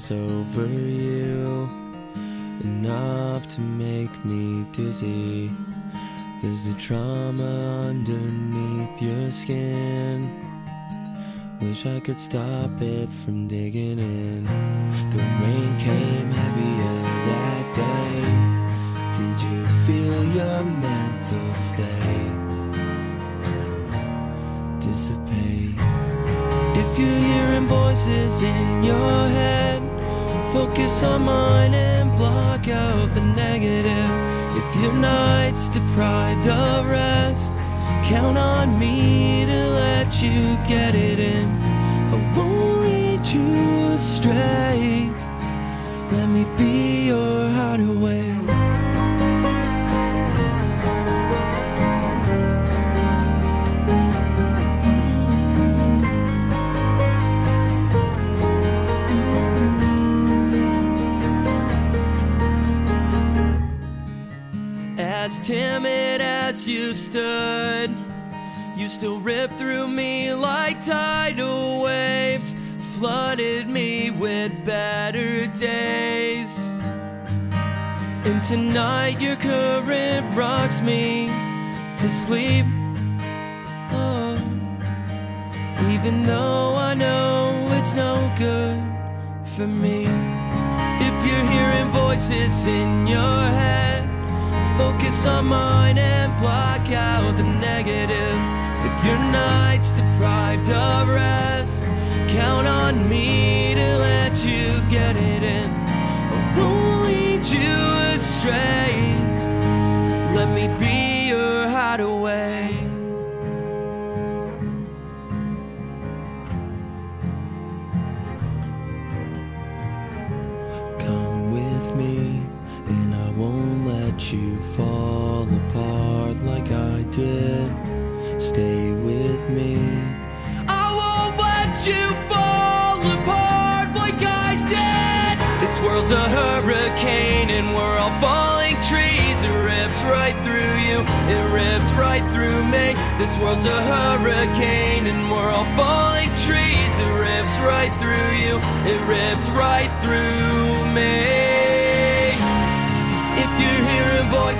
spills over you, enough to make me dizzy. There's a trauma underneath your skin. Wish I could stop it from digging in. The rain came heavier that day. Did you feel your mental state dissipate? If you're hearing voices in your head, focus on mine and block out the negative. If your night's deprived of rest, count on me to let you get it in. I won't lead you astray. Timid as you stood, you still ripped through me like tidal waves, flooded me with better days. And tonight your current rocks me to sleep. Oh, even though I know it's no good for me. If you're hearing voices in your head, focus on mine and block out the negative. If your night's deprived of rest, count on me to let you get it in. I won't lead you astray. Let me be you fall apart like I did. Stay with me. I won't let you fall apart like I did. This world's a hurricane, and we're all falling trees. It rips right through you, it ripped right through me. This world's a hurricane, and we're all falling trees. It rips right through you, it ripped right through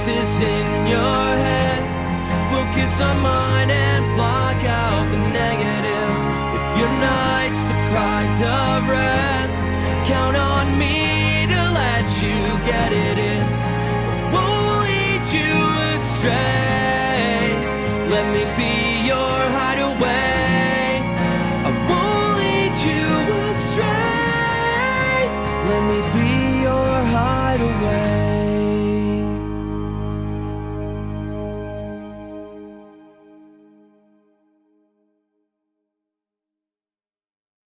voices in your head, focus on mine and block out the negative. If your night's deprived of rest, count on me to let you get it in. I won't lead you astray. Let me be